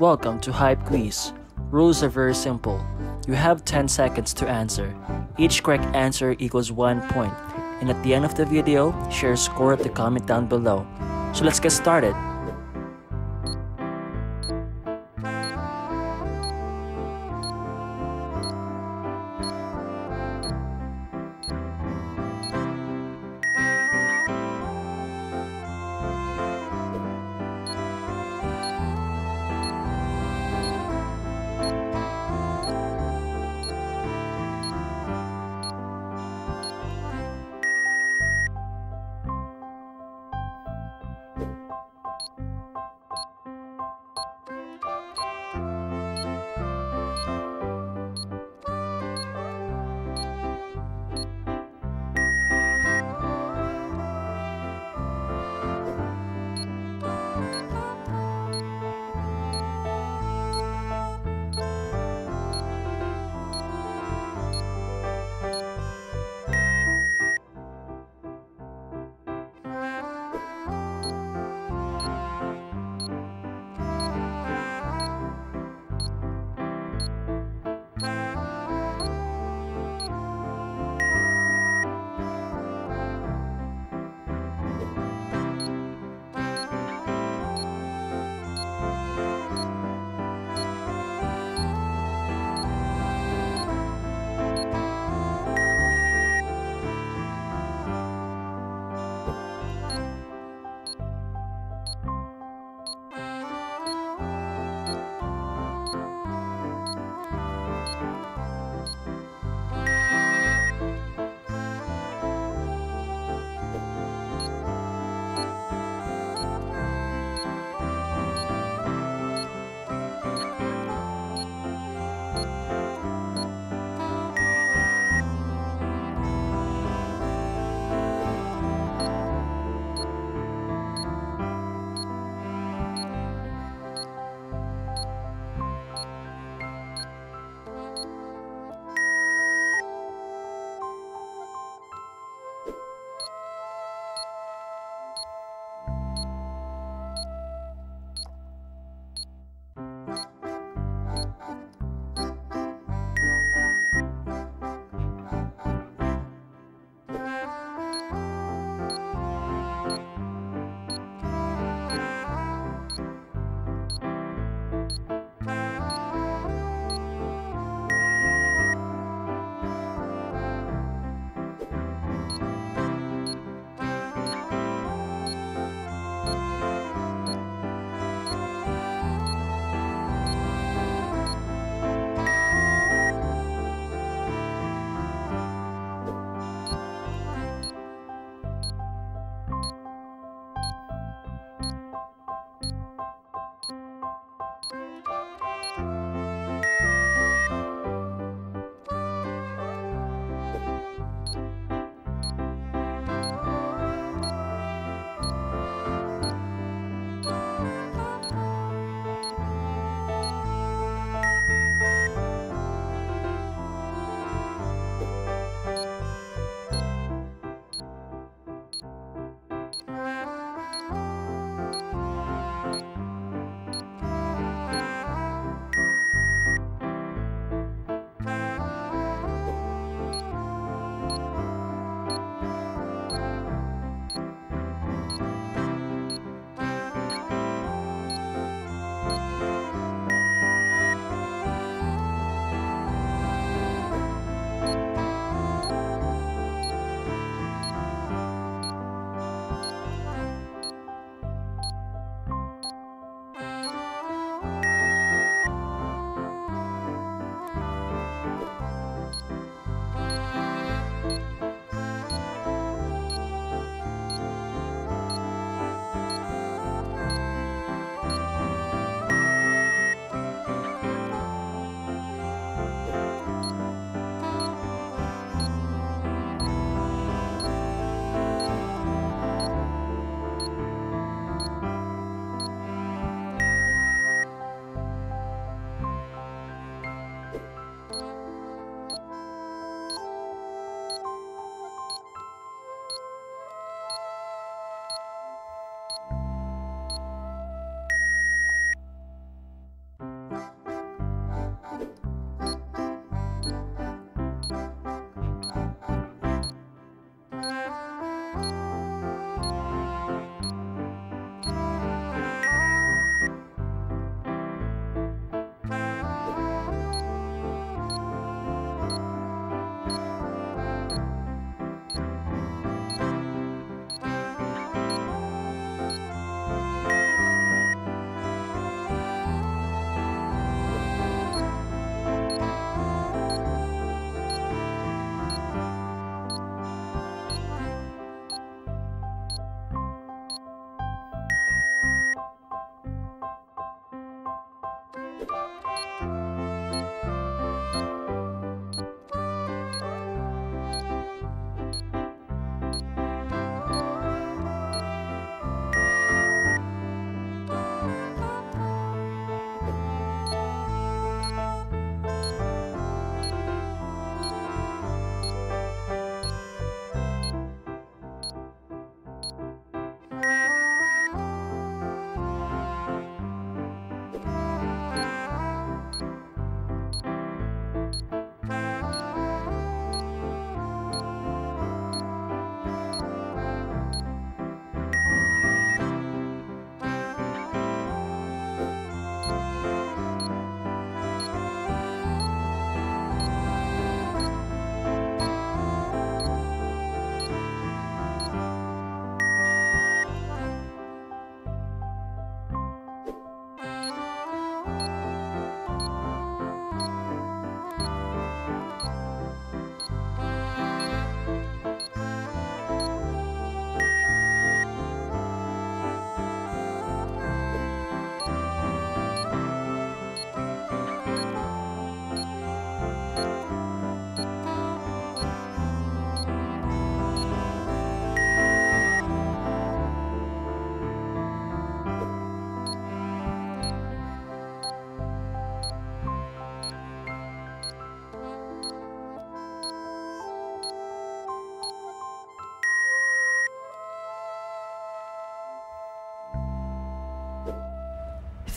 Welcome to Hype Quiz. Rules are very simple. You have 10 seconds to answer. Each correct answer equals 1 point. And at the end of the video, share your score at the comment down below. So let's get started.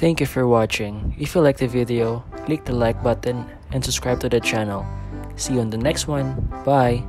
Thank you for watching. If you like the video, click the like button and subscribe to the channel. See you on the next one. Bye!